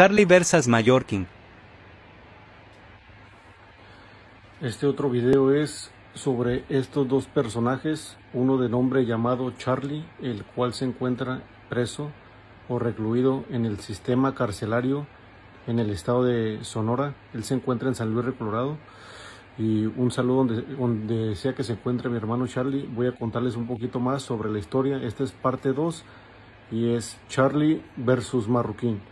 Charlie vs. Mallorquín. Este otro video es sobre estos dos personajes, uno de nombre llamado Charlie, el cual se encuentra preso o recluido en el sistema carcelario en el estado de Sonora. Él se encuentra en San Luis de Colorado. Y un saludo donde, donde sea que se encuentre mi hermano Charlie. Voy a contarles un poquito más sobre la historia. Esta es parte 2 y es Charlie versus Marroquín.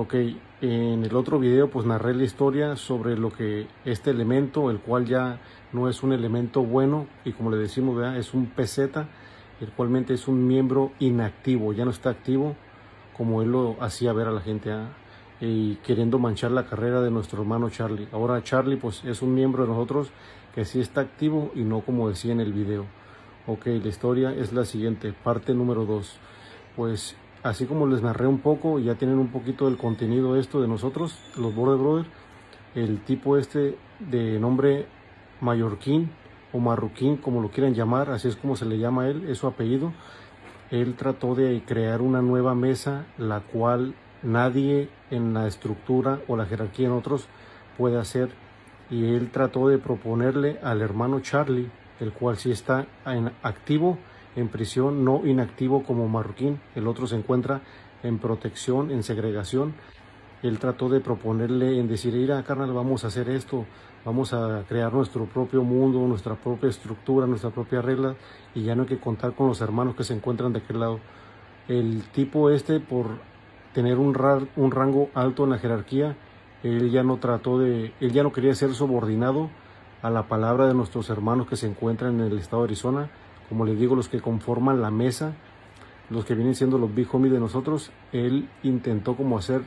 Ok, en el otro video pues narré la historia sobre lo que este elemento, el cual ya no es un elemento bueno y como le decimos, ¿verdad? es un peseta, el cualmente es un miembro inactivo, ya no está activo como él lo hacía ver a la gente ¿ah? y queriendo manchar la carrera de nuestro hermano Charlie. Ahora Charlie pues es un miembro de nosotros que sí está activo y no como decía en el video. Ok, la historia es la siguiente, parte número 2. Pues así como les narré un poco, ya tienen un poquito del contenido esto de nosotros, los Border Brothers, el tipo este de nombre mallorquín o marroquín, como lo quieran llamar, así es como se le llama a él, es su apellido. Él trató de crear una nueva mesa, la cual nadie en la estructura o la jerarquía en otros puede hacer. Y él trató de proponerle al hermano Charlie, el cual sí está en activo, en prisión, no inactivo como Marroquín. El otro se encuentra en protección, en segregación. Él trató de proponerle en decir, ir a carnal, vamos a hacer esto, vamos a crear nuestro propio mundo, nuestra propia estructura, nuestra propia regla, y ya no hay que contar con los hermanos que se encuentran de aquel lado. El tipo este, por tener un, un rango alto en la jerarquía, él ya no trató de, él ya no quería ser subordinado a la palabra de nuestros hermanos que se encuentran en el estado de Arizona, como les digo, los que conforman la mesa, los que vienen siendo los big homies de nosotros, él intentó como hacer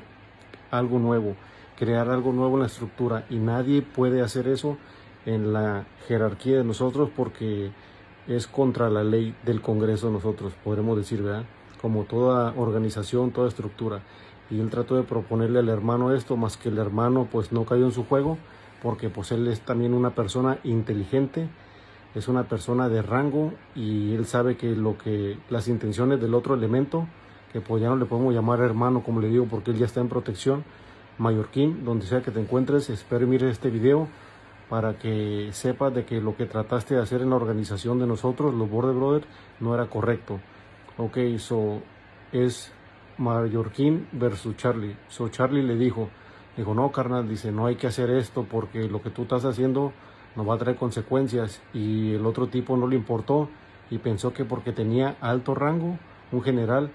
algo nuevo, crear algo nuevo en la estructura y nadie puede hacer eso en la jerarquía de nosotros porque es contra la ley del Congreso de nosotros, podremos decir, ¿verdad? Como toda organización, toda estructura. Y él trató de proponerle al hermano esto, más que el hermano pues no cayó en su juego, porque pues él es también una persona inteligente, es una persona de rango y él sabe que lo que las intenciones del otro elemento, que pues ya no le podemos llamar hermano como le digo porque él ya está en protección, Mallorquín, donde sea que te encuentres, espero mires este video para que sepas de que lo que trataste de hacer en la organización de nosotros, los Border Brothers, no era correcto. Ok, so es Mallorquín versus Charlie. So Charlie le dijo, dijo, no carnal, dice, no hay que hacer esto porque lo que tú estás haciendo nos va a traer consecuencias y el otro tipo no le importó y pensó que porque tenía alto rango, un general,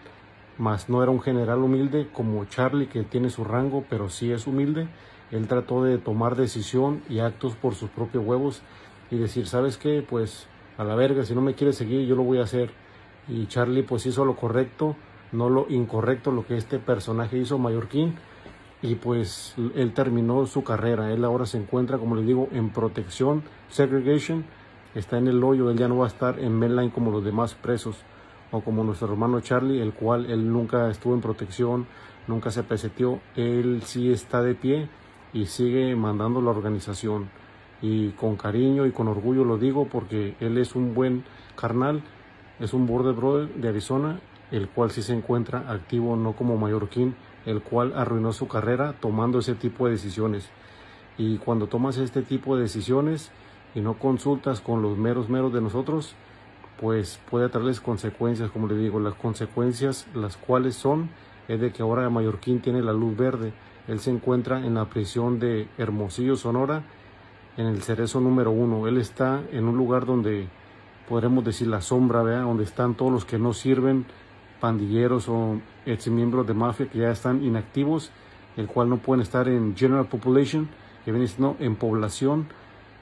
más no era un general humilde como Charlie que tiene su rango pero sí es humilde, él trató de tomar decisión y actos por sus propios huevos y decir, ¿sabes qué? Pues a la verga, si no me quiere seguir yo lo voy a hacer. Y Charlie pues hizo lo correcto, no lo incorrecto, lo que este personaje hizo, Mallorquín y pues él terminó su carrera. Él ahora se encuentra, como les digo, en protección, segregation, está en el hoyo, él ya no va a estar en mainline como los demás presos o como nuestro hermano Charlie, el cual él nunca estuvo en protección, nunca se peseteó, él sí está de pie y sigue mandando la organización. Y con cariño y con orgullo lo digo porque él es un buen carnal, es un border brother de Arizona, el cual sí se encuentra activo, no como mallorquín, el cual arruinó su carrera tomando ese tipo de decisiones. Y cuando tomas este tipo de decisiones y no consultas con los meros meros de nosotros, pues puede traerles consecuencias, como le digo, las consecuencias las cuales son es de que ahora Mallorquín tiene la luz verde. Él se encuentra en la prisión de Hermosillo, Sonora, en el cerezo número uno. Él está en un lugar donde podremos decir la sombra, ¿vea? donde están todos los que no sirven, pandilleros o ex miembros de mafia que ya están inactivos, el cual no pueden estar en general population, que viene siendo en población,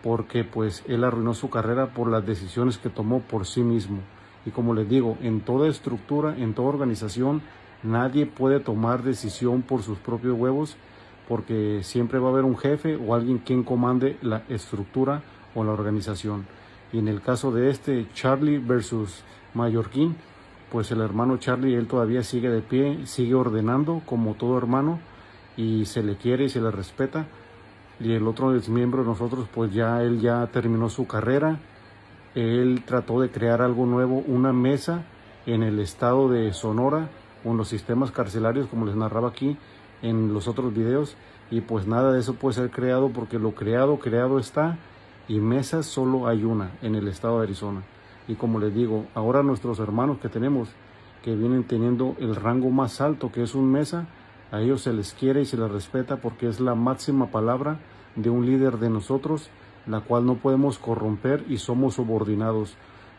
porque pues él arruinó su carrera por las decisiones que tomó por sí mismo. Y como les digo, en toda estructura, en toda organización, nadie puede tomar decisión por sus propios huevos, porque siempre va a haber un jefe o alguien quien comande la estructura o la organización. Y en el caso de este, Charlie versus Mallorquín, pues el hermano Charlie, él todavía sigue de pie, sigue ordenando como todo hermano y se le quiere y se le respeta. Y el otro miembro de nosotros, pues ya él ya terminó su carrera. Él trató de crear algo nuevo, una mesa en el estado de Sonora, con los sistemas carcelarios, como les narraba aquí, en los otros videos y pues nada de eso puede ser creado porque lo creado, creado está y mesas solo hay una en el estado de Arizona. Y como les digo, ahora nuestros hermanos que tenemos, que vienen teniendo el rango más alto que es un mesa, a ellos se les quiere y se les respeta porque es la máxima palabra de un líder de nosotros, la cual no podemos corromper y somos subordinados.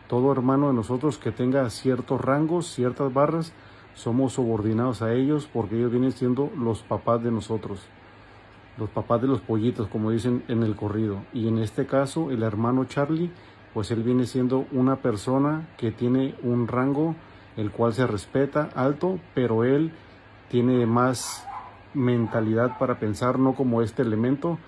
Todo hermano de nosotros que tenga ciertos rangos, ciertas barras, somos subordinados a ellos porque ellos vienen siendo los papás de nosotros, los papás de los pollitos, como dicen en el corrido. Y en este caso, el hermano Charlie, pues él viene siendo una persona que tiene un rango el cual se respeta alto, pero él tiene más mentalidad para pensar, no como este elemento,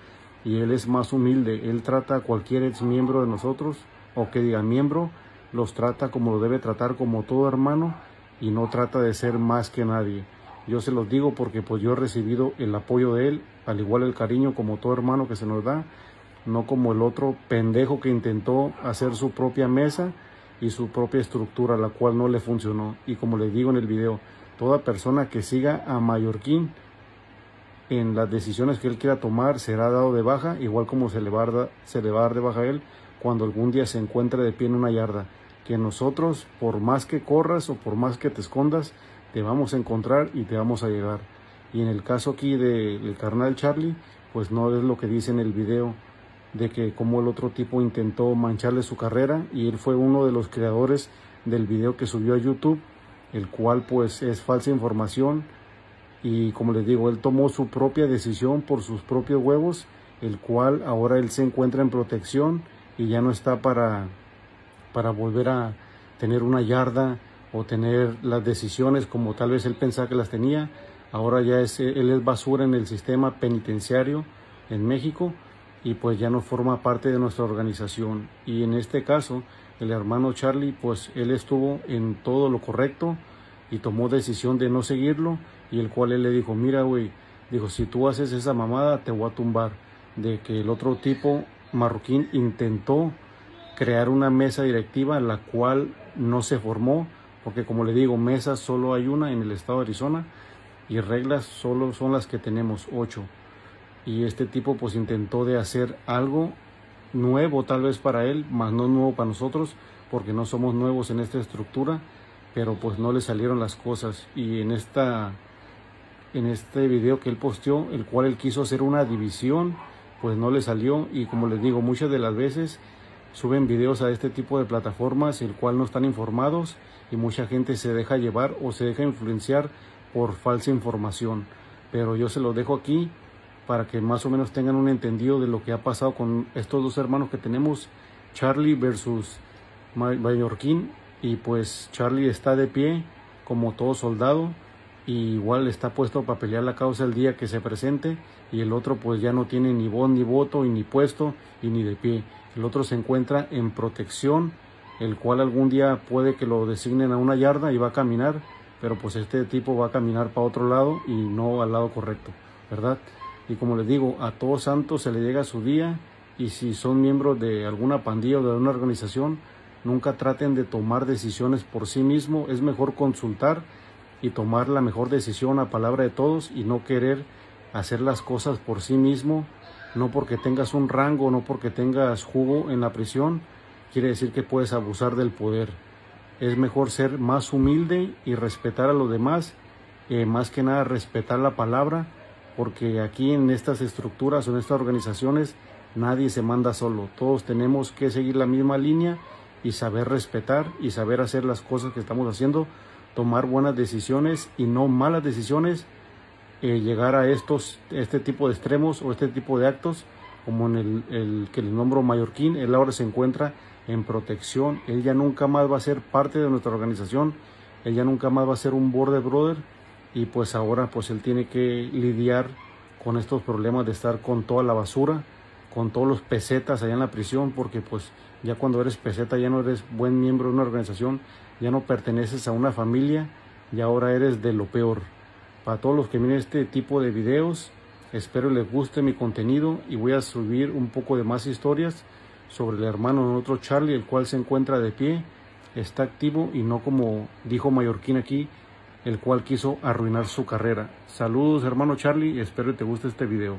y él es más humilde. Él trata a cualquier ex miembro de nosotros, o que diga miembro, los trata como lo debe tratar, como todo hermano, y no trata de ser más que nadie. Yo se los digo porque pues yo he recibido el apoyo de él, al igual el cariño como todo hermano que se nos da, no como el otro pendejo que intentó hacer su propia mesa y su propia estructura, la cual no le funcionó. Y como les digo en el video, toda persona que siga a Mallorquín en las decisiones que él quiera tomar será dado de baja, igual como se le va a dar, se le va a dar de baja a él cuando algún día se encuentre de pie en una yarda que nosotros, por más que corras o por más que te escondas, te vamos a encontrar y te vamos a llegar. Y en el caso aquí del carnal Charlie, pues no es lo que dice en el video de que como el otro tipo intentó mancharle su carrera y él fue uno de los creadores del video que subió a YouTube, el cual pues es falsa información y como les digo, él tomó su propia decisión por sus propios huevos, el cual ahora él se encuentra en protección y ya no está para para volver a tener una yarda o tener las decisiones como tal vez él pensaba que las tenía. Ahora ya es, él es basura en el sistema penitenciario en México y pues ya no forma parte de nuestra organización. Y en este caso, el hermano Charlie, pues él estuvo en todo lo correcto y tomó decisión de no seguirlo y el cual él le dijo, mira güey, dijo, si tú haces esa mamada te voy a tumbar. De que el otro tipo marroquín intentó crear una mesa directiva la cual no se formó, porque como le digo, mesas solo hay una en el estado de Arizona y reglas solo son las que tenemos, ocho. Y este tipo pues intentó de hacer algo nuevo tal vez para él, más no nuevo para nosotros, porque no somos nuevos en esta estructura, pero pues no le salieron las cosas. Y en esta en este video que él posteó, el cual él quiso hacer una división, pues no le salió y como les digo, muchas de las veces suben videos a este tipo de plataformas el cual no están informados y mucha gente se deja llevar o se deja influenciar por falsa información. Pero yo se lo dejo aquí para que más o menos tengan un entendido de lo que ha pasado con estos dos hermanos que tenemos, Charlie versus Mallorquín. Y pues Charlie está de pie como todo soldado y igual está puesto para pelear la causa el día que se presente y el otro pues ya no tiene ni voz ni voto ni puesto y ni de pie. El otro se encuentra en protección, el cual algún día puede que lo designen a una yarda y va a caminar, pero pues este tipo va a caminar para otro lado y no al lado correcto, ¿verdad? Y como les digo, a todos santos se le llega su día y si son miembros de alguna pandilla o de una organización, nunca traten de tomar decisiones por sí mismo, es mejor consultar y tomar la mejor decisión a palabra de todos y no querer hacer las cosas por sí mismo no porque tengas un rango, no porque tengas jugo en la prisión, quiere decir que puedes abusar del poder. Es mejor ser más humilde y respetar a los demás, eh, más que nada respetar la palabra, porque aquí en estas estructuras o en estas organizaciones nadie se manda solo, todos tenemos que seguir la misma línea y saber respetar y saber hacer las cosas que estamos haciendo, tomar buenas decisiones y no malas decisiones eh, llegar a estos, este tipo de extremos o este tipo de actos, como en el, que le nombro mallorquín, él ahora se encuentra en protección, él ya nunca más va a ser parte de nuestra organización, él ya nunca más va a ser un border brother y pues ahora pues él tiene que lidiar con estos problemas de estar con toda la basura, con todos los pesetas allá en la prisión, porque pues ya cuando eres peseta ya no eres buen miembro de una organización, ya no perteneces a una familia y ahora eres de lo peor. Para todos los que miren este tipo de videos, espero les guste mi contenido y voy a subir un poco de más historias sobre el hermano de otro Charlie, el cual se encuentra de pie, está activo y no como dijo Mallorquín aquí, el cual quiso arruinar su carrera. Saludos hermano Charlie, espero que te guste este video.